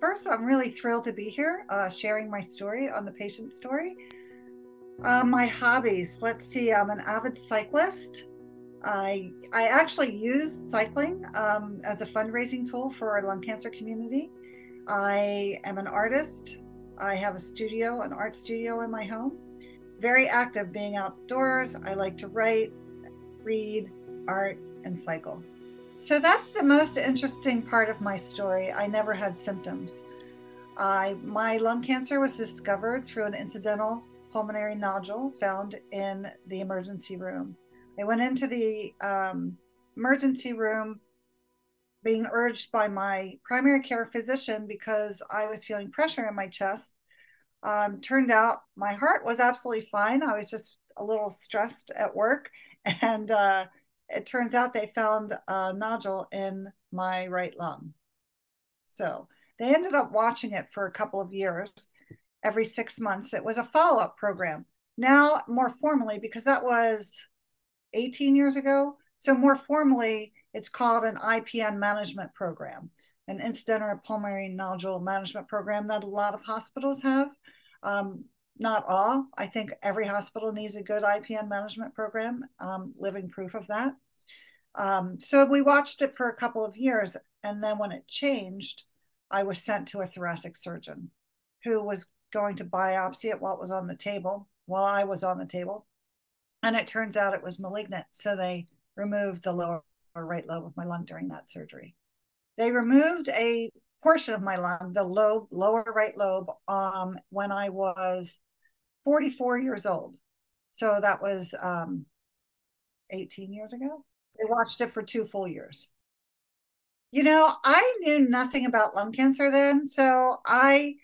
first, I'm really thrilled to be here uh, sharing my story on the patient story. Uh, my hobbies let's see, I'm an avid cyclist. I, I actually use cycling um, as a fundraising tool for our lung cancer community. I am an artist. I have a studio, an art studio in my home. Very active being outdoors. I like to write, read, art, and cycle. So that's the most interesting part of my story. I never had symptoms. I, my lung cancer was discovered through an incidental pulmonary nodule found in the emergency room. I went into the um, emergency room being urged by my primary care physician because I was feeling pressure in my chest. Um, turned out my heart was absolutely fine. I was just a little stressed at work. And uh, it turns out they found a nodule in my right lung. So they ended up watching it for a couple of years, every six months. It was a follow up program. Now, more formally, because that was 18 years ago. So, more formally, it's called an IPN management program, an incidental pulmonary nodule management program that a lot of hospitals have. Um, not all. I think every hospital needs a good IPN management program, um, living proof of that. Um, so we watched it for a couple of years. And then when it changed, I was sent to a thoracic surgeon who was going to biopsy it while was on the table, while I was on the table. And it turns out it was malignant. So they removed the lower right lobe of my lung during that surgery. They removed a portion of my lung, the lobe, lower right lobe, um, when I was 44 years old. So that was um, 18 years ago. They watched it for two full years. You know, I knew nothing about lung cancer then. So I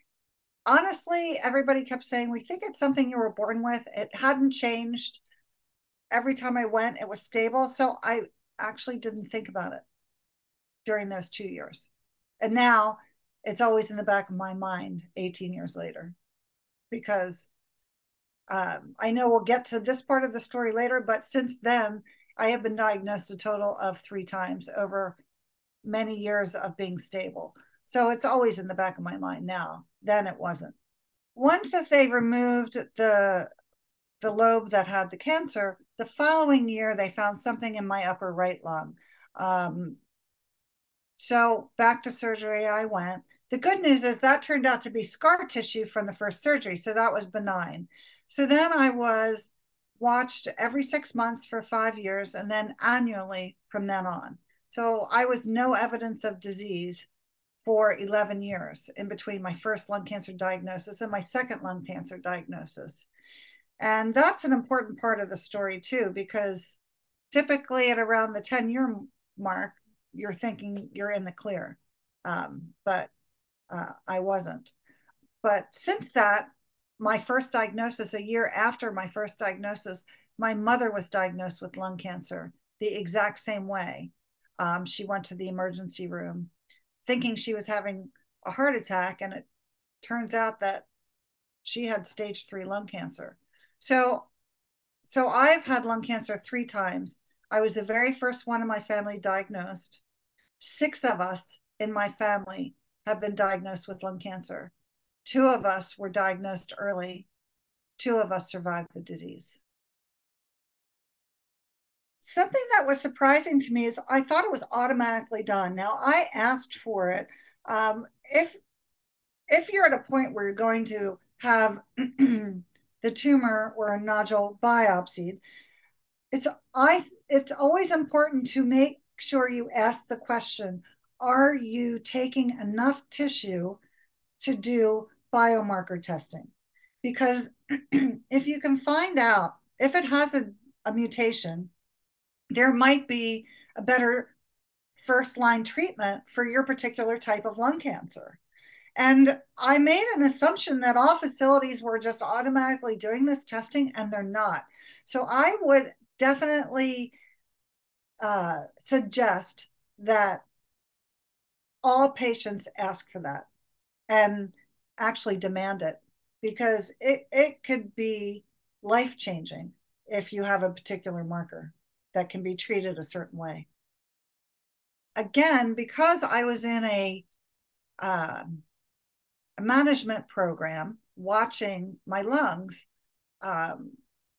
honestly, everybody kept saying, we think it's something you were born with. It hadn't changed. Every time I went, it was stable. So I actually didn't think about it during those two years. And now it's always in the back of my mind 18 years later because um, I know we'll get to this part of the story later, but since then, I have been diagnosed a total of three times over many years of being stable. So it's always in the back of my mind now. Then it wasn't. Once that they removed the the lobe that had the cancer, the following year they found something in my upper right lung. Um, so back to surgery I went. The good news is that turned out to be scar tissue from the first surgery, so that was benign. So then I was watched every six months for five years and then annually from then on. So I was no evidence of disease for 11 years in between my first lung cancer diagnosis and my second lung cancer diagnosis. And that's an important part of the story too, because typically at around the 10 year mark, you're thinking you're in the clear. Um, but uh, I wasn't. But since that, my first diagnosis, a year after my first diagnosis, my mother was diagnosed with lung cancer the exact same way. Um, she went to the emergency room thinking she was having a heart attack, and it turns out that she had stage three lung cancer. So, so I've had lung cancer three times. I was the very first one in my family diagnosed. Six of us in my family have been diagnosed with lung cancer. Two of us were diagnosed early. Two of us survived the disease. Something that was surprising to me is I thought it was automatically done. Now I asked for it. Um, if if you're at a point where you're going to have the tumor or a nodule biopsied, it's I it's always important to make sure you ask the question: Are you taking enough tissue to do biomarker testing. Because if you can find out if it has a, a mutation, there might be a better first line treatment for your particular type of lung cancer. And I made an assumption that all facilities were just automatically doing this testing, and they're not. So I would definitely uh, suggest that all patients ask for that. And actually demand it because it, it could be life changing if you have a particular marker that can be treated a certain way. Again, because I was in a um, management program watching my lungs, um,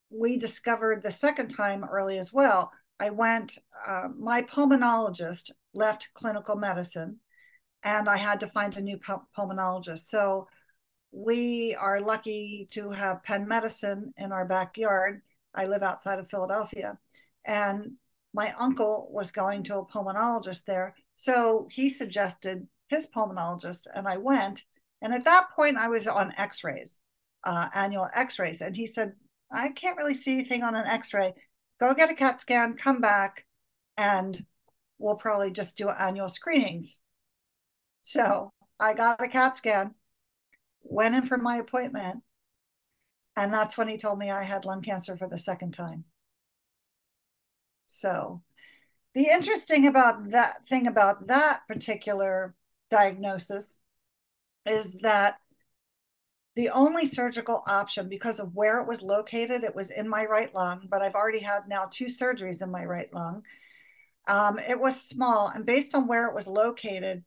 we discovered the second time early as well. I went, uh, my pulmonologist left clinical medicine and I had to find a new pulmonologist. So we are lucky to have Penn Medicine in our backyard. I live outside of Philadelphia. And my uncle was going to a pulmonologist there. So he suggested his pulmonologist, and I went. And at that point, I was on x rays, uh, annual x rays. And he said, I can't really see anything on an x ray. Go get a CAT scan, come back, and we'll probably just do annual screenings. So I got a CAT scan, went in for my appointment, and that's when he told me I had lung cancer for the second time. So the interesting about that thing about that particular diagnosis is that the only surgical option because of where it was located it was in my right lung but i've already had now two surgeries in my right lung um, it was small and based on where it was located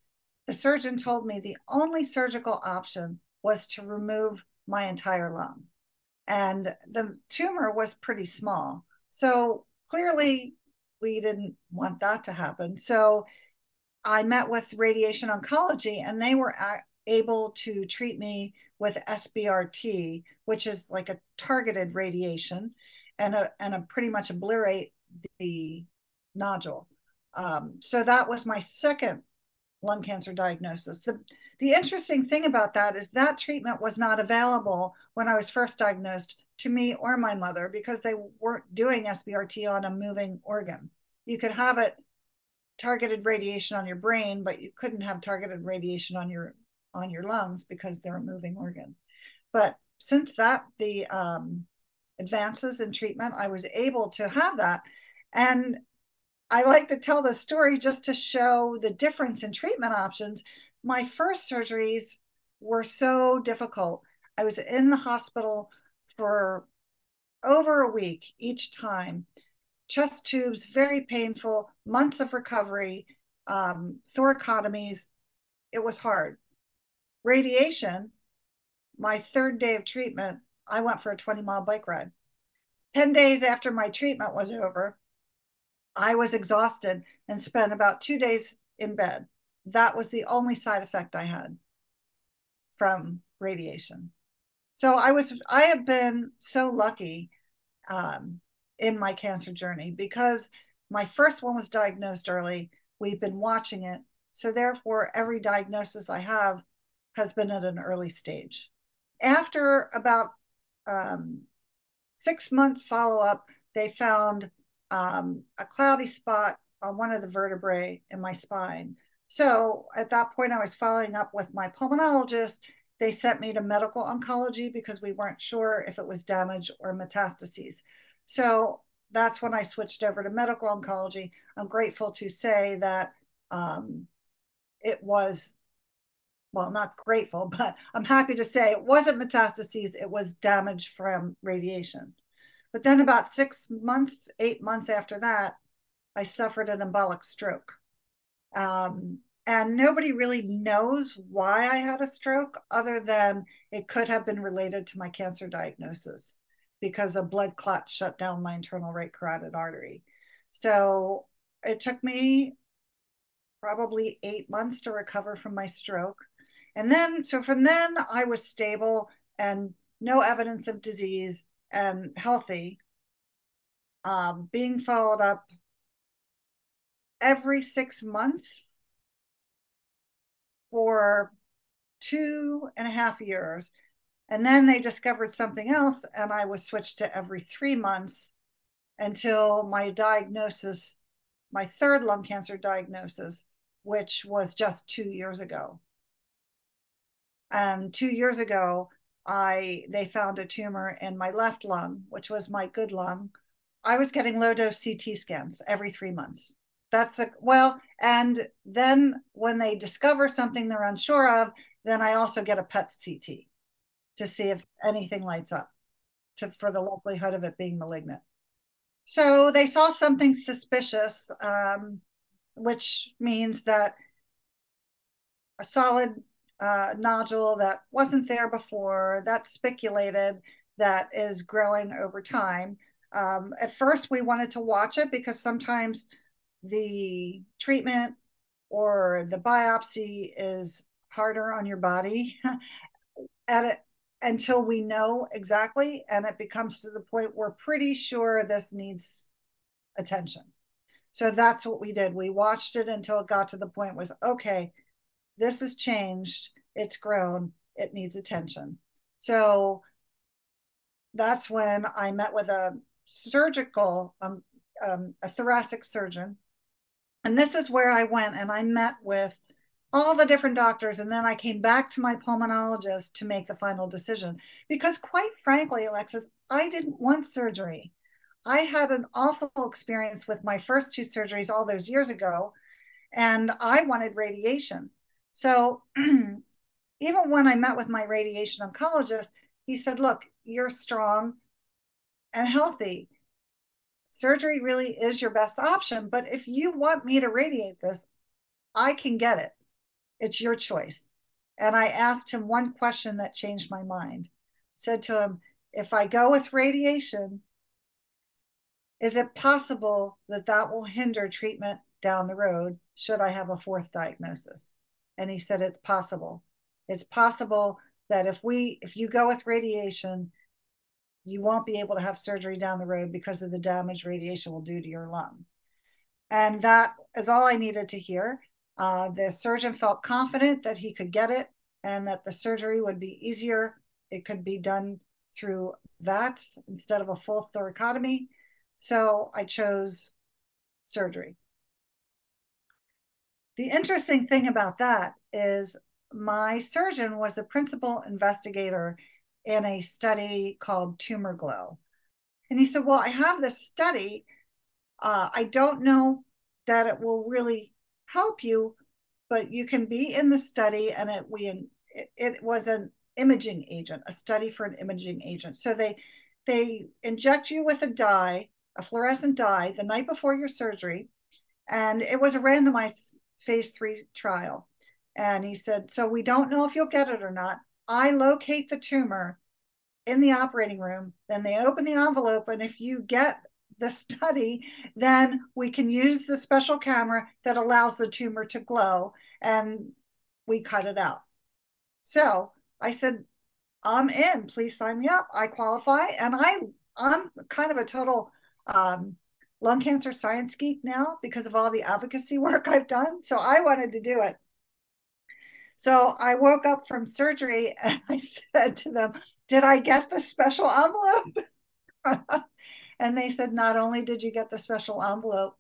the surgeon told me the only surgical option was to remove my entire lung and the tumor was pretty small so clearly we didn't want that to happen. So I met with radiation oncology and they were able to treat me with SBRT, which is like a targeted radiation and a, and a pretty much obliterate the nodule. Um, so that was my second lung cancer diagnosis. The, the interesting thing about that is that treatment was not available when I was first diagnosed to me or my mother because they weren't doing SBRT on a moving organ. You could have it targeted radiation on your brain, but you couldn't have targeted radiation on your on your lungs because they're a moving organ. But since that, the um, advances in treatment, I was able to have that. And I like to tell the story just to show the difference in treatment options. My first surgeries were so difficult. I was in the hospital for over a week each time. Chest tubes, very painful, months of recovery, um, thoracotomies. It was hard. Radiation, my third day of treatment, I went for a 20 mile bike ride. 10 days after my treatment was over, I was exhausted and spent about two days in bed. That was the only side effect I had from radiation so I was I have been so lucky um, in my cancer journey because my first one was diagnosed early. We've been watching it, so therefore every diagnosis I have has been at an early stage. After about um, six months follow up, they found um, a cloudy spot on one of the vertebrae in my spine. So at that point, I was following up with my pulmonologist they sent me to medical oncology because we weren't sure if it was damage or metastases. So that's when I switched over to medical oncology. I'm grateful to say that um, it was, well, not grateful, but I'm happy to say it wasn't metastases, it was damage from radiation. But then, about six months, eight months after that, I suffered an embolic stroke. Um, and nobody really knows why I had a stroke other than it could have been related to my cancer diagnosis because a blood clot shut down my internal right carotid artery. So it took me probably eight months to recover from my stroke. And then, so from then, I was stable and no evidence of disease and healthy, um, being followed up every six months for two and a half years. And then they discovered something else, and I was switched to every three months until my diagnosis, my third lung cancer diagnosis, which was just two years ago. And two years ago, I they found a tumor in my left lung, which was my good lung. I was getting low dose CT scans every three months. That's the well, and then when they discover something they're unsure of, then I also get a PET CT to see if anything lights up to, for the likelihood of it being malignant. So they saw something suspicious, um, which means that a solid uh, nodule that wasn't there before, that's spiculated, that is growing over time. Um, at first, we wanted to watch it because sometimes the treatment or the biopsy is harder on your body at it until we know exactly and it becomes to the point we're pretty sure this needs attention so that's what we did we watched it until it got to the point was okay this has changed it's grown it needs attention. So that's when i met with a surgical um, um, a thoracic surgeon. And this is where i went and i met with all the different doctors and then i came back to my pulmonologist to make the final decision. Because quite frankly alexis i didn't want surgery. I had an awful experience with my first two surgeries all those years ago and i wanted radiation so even when i met with my radiation oncologist he said look you're strong and healthy surgery really is your best option but if you want me to radiate this i can get it it's your choice. And I asked him one question that changed my mind. Said to him, if I go with radiation, is it possible that that will hinder treatment down the road should I have a fourth diagnosis? And he said it's possible. It's possible that if we if you go with radiation, you won't be able to have surgery down the road because of the damage radiation will do to your lung. And that is all I needed to hear. Uh, the surgeon felt confident that he could get it and that the surgery would be easier. It could be done through that instead of a full thoracotomy. So I chose surgery. The interesting thing about that is my surgeon was a principal investigator in a study called Tumor Glow. And he said, Well, I have this study. Uh, I don't know that it will really help you, but you can be in the study and it we it, it was an imaging agent, a study for an imaging agent. So they they inject you with a dye, a fluorescent dye, the night before your surgery, and it was a randomized phase three trial. And he said, so we don't know if you'll get it or not. I locate the tumor in the operating room. Then they open the envelope, and if you get the study, then we can use the special camera that allows the tumor to glow and we cut it out. So I said, I'm in, please sign me up. I qualify. And I, I'm kind of a total um, lung cancer science geek now because of all the advocacy work I've done. So I wanted to do it. So I woke up from surgery and I said to them, Did I get the special envelope? And they said, not only did you get the special envelope,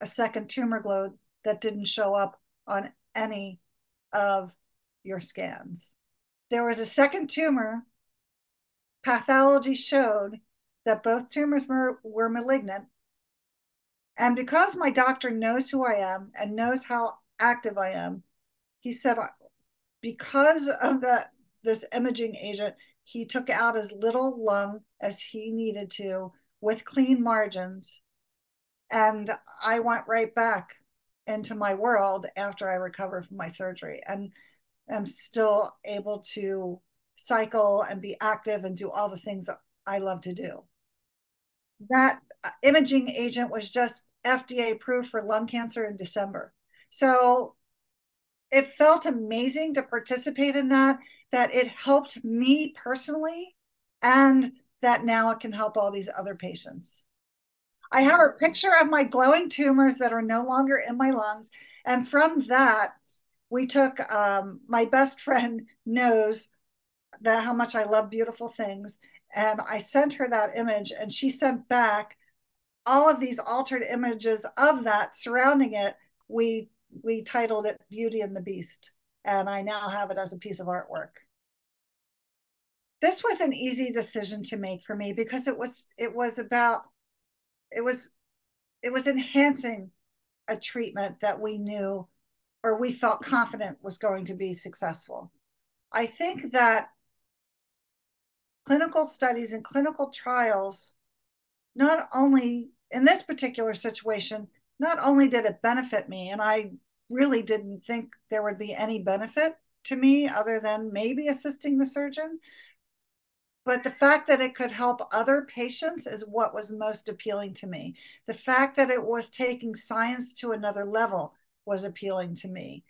a second tumor glow that didn't show up on any of your scans. There was a second tumor. Pathology showed that both tumors were, were malignant. And because my doctor knows who I am and knows how active I am, he said, uh, because of the, this imaging agent, he took out as little lung as he needed to with clean margins. And I went right back into my world after I recovered from my surgery and am still able to cycle and be active and do all the things that I love to do. That uh, imaging agent was just FDA approved for lung cancer in December. So it felt amazing to participate in that, that it helped me personally and that now it can help all these other patients. I have a picture of my glowing tumors that are no longer in my lungs. And from that, we took um, my best friend knows that how much I love beautiful things. And I sent her that image, and she sent back all of these altered images of that surrounding it. We we titled it Beauty and the Beast, and I now have it as a piece of artwork this was an easy decision to make for me because it was it was about it was it was enhancing a treatment that we knew or we felt confident was going to be successful. I think that clinical studies and clinical trials not only in this particular situation not only did it benefit me and I really didn't think there would be any benefit to me other than maybe assisting the surgeon. But the fact that it could help other patients is what was most appealing to me. The fact that it was taking science to another level was appealing to me.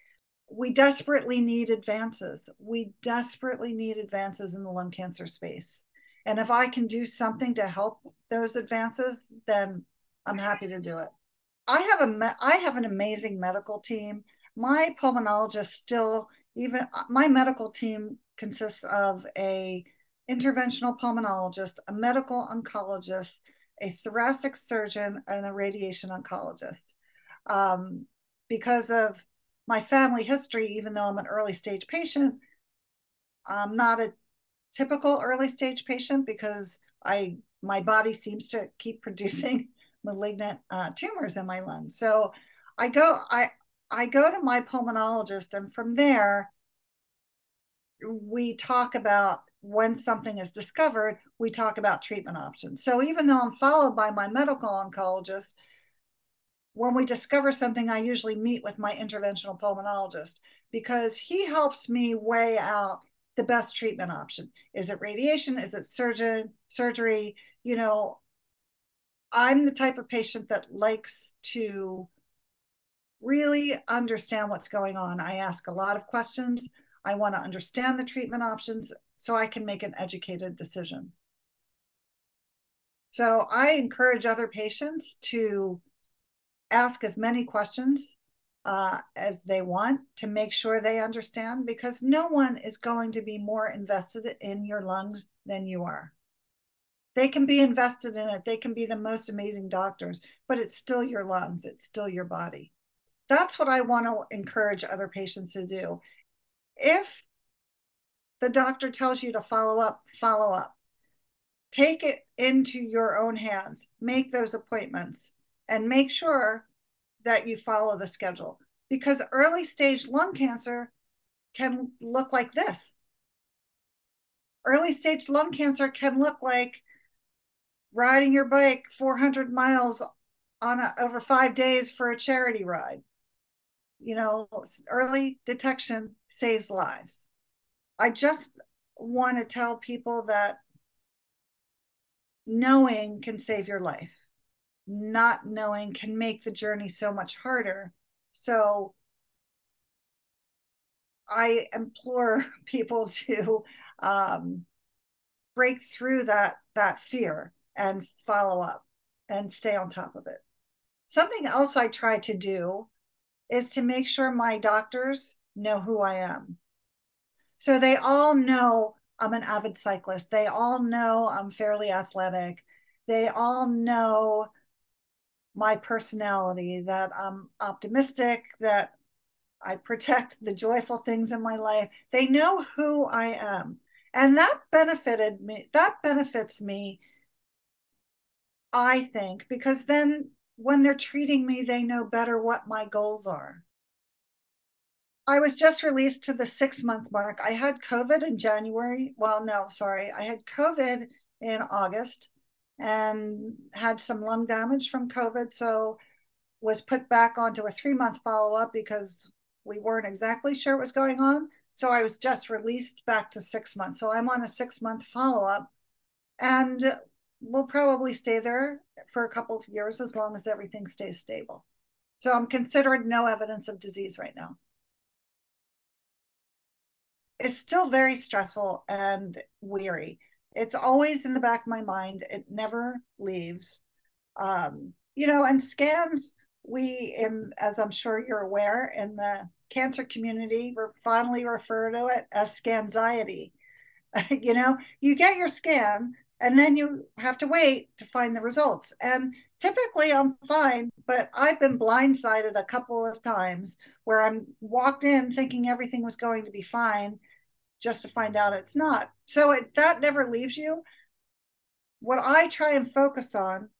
We desperately need advances. We desperately need advances in the lung cancer space. And if I can do something to help those advances, then I'm happy to do it. I have a I have an amazing medical team. My pulmonologist still even my medical team consists of a interventional pulmonologist, a medical oncologist, a thoracic surgeon, and a radiation oncologist. Um, because of my family history, even though I'm an early stage patient, I'm not a typical early stage patient because I my body seems to keep producing malignant uh, tumors in my lungs. So I go I I go to my pulmonologist, and from there we talk about when something is discovered, we talk about treatment options. So even though I'm followed by my medical oncologist, when we discover something, I usually meet with my interventional pulmonologist because he helps me weigh out the best treatment option. Is it radiation? Is it surgeon surgery? You know, I'm the type of patient that likes to really understand what's going on. I ask a lot of questions. I want to understand the treatment options so I can make an educated decision. So I encourage other patients to ask as many questions uh, as they want to make sure they understand because no one is going to be more invested in your lungs than you are. They can be invested in it, they can be the most amazing doctors, but it's still your lungs, it's still your body. That's what I want to encourage other patients to do. If the doctor tells you to follow up, follow up. Take it into your own hands, make those appointments, and make sure that you follow the schedule because early stage lung cancer can look like this. Early stage lung cancer can look like riding your bike 400 miles on a, over five days for a charity ride. You know, early detection saves lives. I just want to tell people that knowing can save your life. Not knowing can make the journey so much harder. So I implore people to um, break through that that fear and follow up and stay on top of it. Something else I try to do is to make sure my doctors know who I am. So they all know I'm an avid cyclist. They all know I'm fairly athletic. They all know my personality, that I'm optimistic, that I protect the joyful things in my life. They know who I am. And that benefited me. That benefits me, I think, because then when they're treating me, they know better what my goals are. I was just released to the six month mark. I had COVID in January. Well, no, sorry. I had COVID in August and had some lung damage from COVID. So was put back onto a three month follow up because we weren't exactly sure what was going on. So I was just released back to six months. So I'm on a six month follow up and we'll probably stay there for a couple of years as long as everything stays stable. So I'm considered no evidence of disease right now It's still very stressful and weary. It's always in the back of my mind. It never leaves. Um, you know, and scans, we, in, as I'm sure you're aware, in the cancer community, we fondly refer to it as scanxiety. you know, you get your scan and then you have to wait to find the results. And typically I'm fine, but I've been blindsided a couple of times where I'm walked in thinking everything was going to be fine just to find out it's not. So it, that never leaves you. What I try and focus on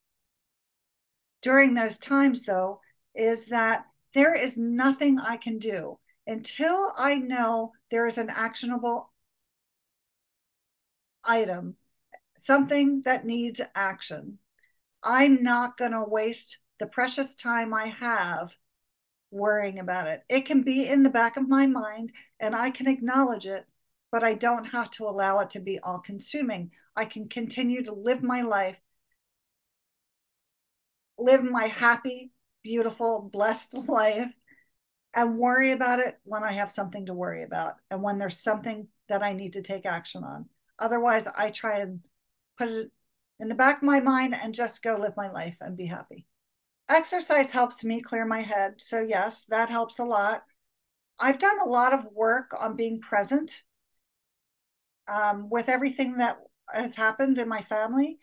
during those times, though, is that there is nothing I can do until I know there is an actionable item, something that needs action. I'm not going to waste the precious time I have worrying about it. It can be in the back of my mind and I can acknowledge it, but I don't have to allow it to be all consuming. I can continue to live my life, live my happy, beautiful, blessed life, and worry about it when I have something to worry about and when there's something that I need to take action on. Otherwise, I try and put it in the back of my mind and just go live my life and be happy. Exercise helps me clear my head. So, yes, that helps a lot. I've done a lot of work on being present um, with everything that has happened in my family.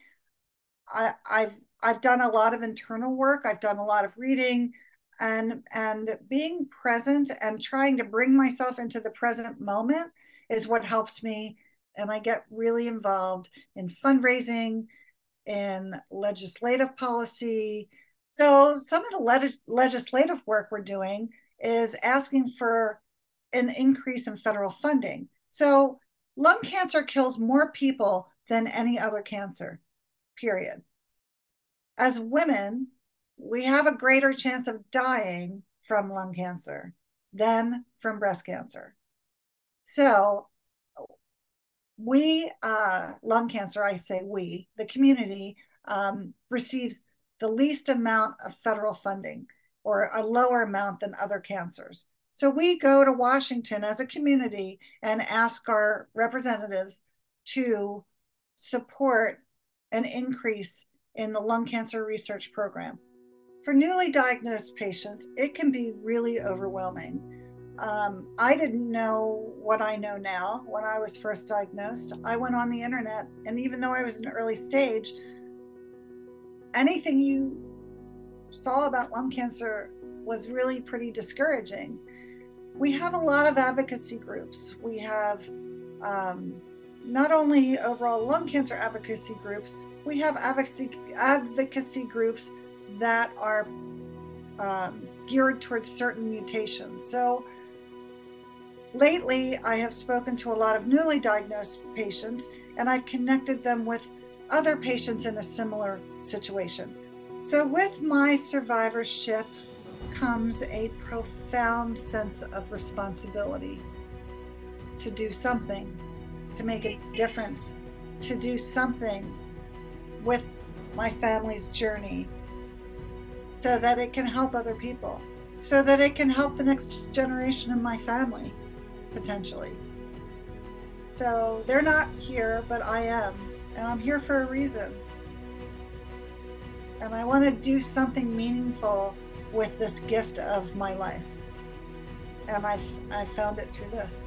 I, I've I've done a lot of internal work. I've done a lot of reading, and and being present and trying to bring myself into the present moment is what helps me. And I get really involved in fundraising, in legislative policy, so some of the le- legislative work we're doing is asking for an increase in federal funding. So lung cancer kills more people than any other cancer, period. As women, we have a greater chance of dying from lung cancer than from breast cancer. So we, uh, lung cancer, I say we, the community um, receives the least amount of federal funding or a lower amount than other cancers. So we go to Washington as a community and ask our representatives to support an increase in the lung cancer research program. For newly diagnosed patients, it can be really overwhelming. Um, I didn't know what I know now when I was first diagnosed. I went on the internet, and even though I was in early stage, anything you saw about lung cancer was really pretty discouraging. We have a lot of advocacy groups. We have um, not only overall lung cancer advocacy groups, we have advocacy, advocacy groups that are um, geared towards certain mutations. So lately, I have spoken to a lot of newly diagnosed patients and I've connected them with other patients in a similar situation. So, with my survivorship comes a profound sense of responsibility to do something, to make a difference, to do something with my family's journey so that it can help other people, so that it can help the next generation of my family potentially. So they're not here, but I am and I'm here for a reason. And I want to do something meaningful with this gift of my life. And I've, i found it through this.